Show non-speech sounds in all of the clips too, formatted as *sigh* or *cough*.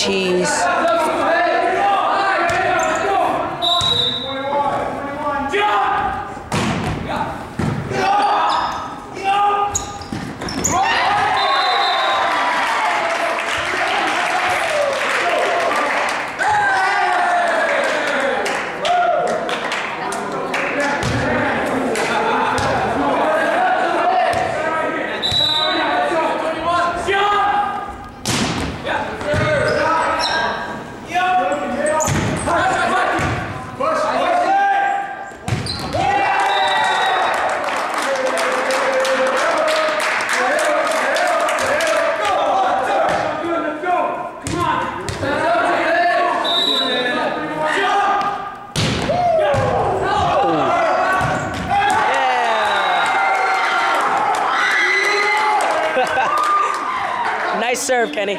cheese. *laughs* nice serve, Kenny.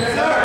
Yes, sir.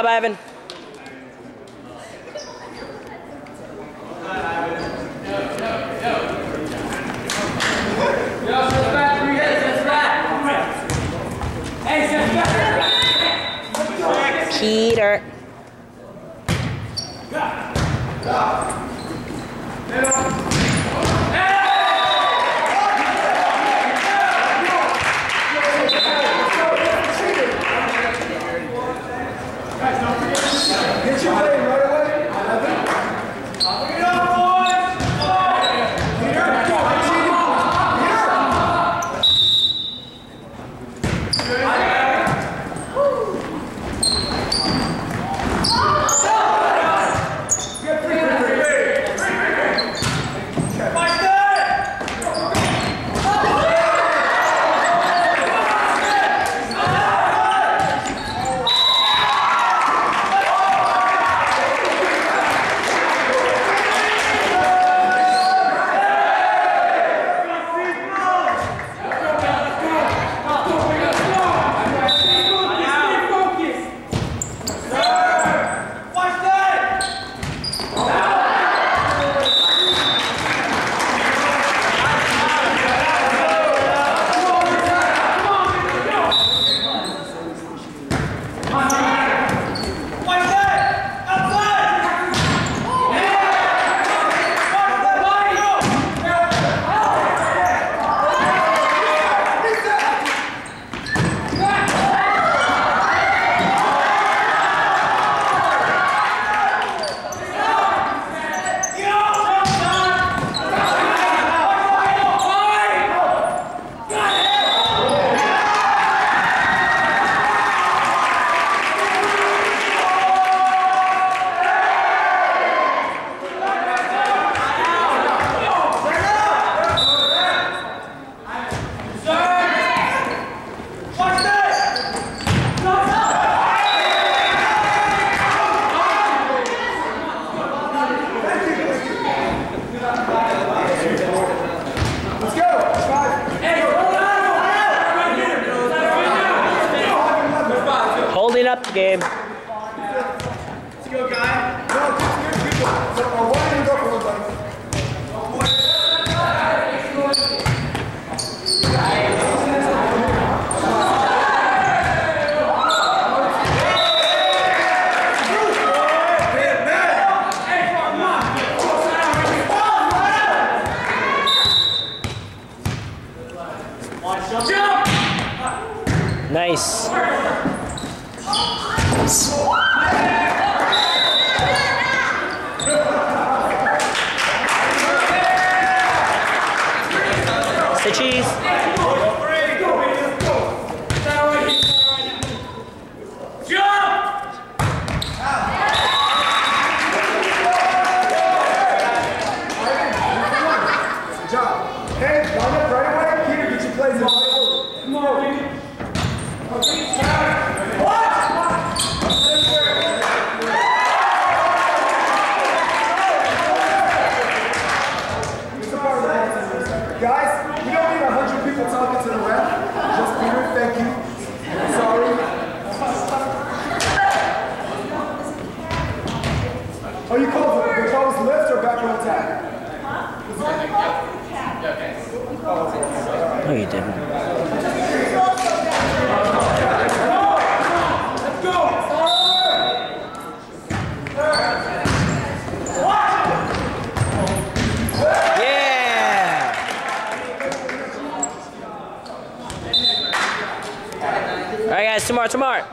job, Ivan. Peter. Yeah. Yeah. game. Nice. mais. No, you didn't. All right, guys. Tomorrow, tomorrow.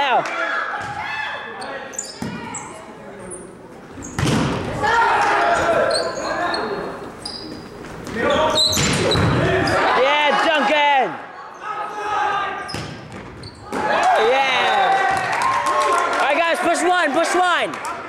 Now. Yeah, Duncan. Yeah. All right, guys. Push one. Push one.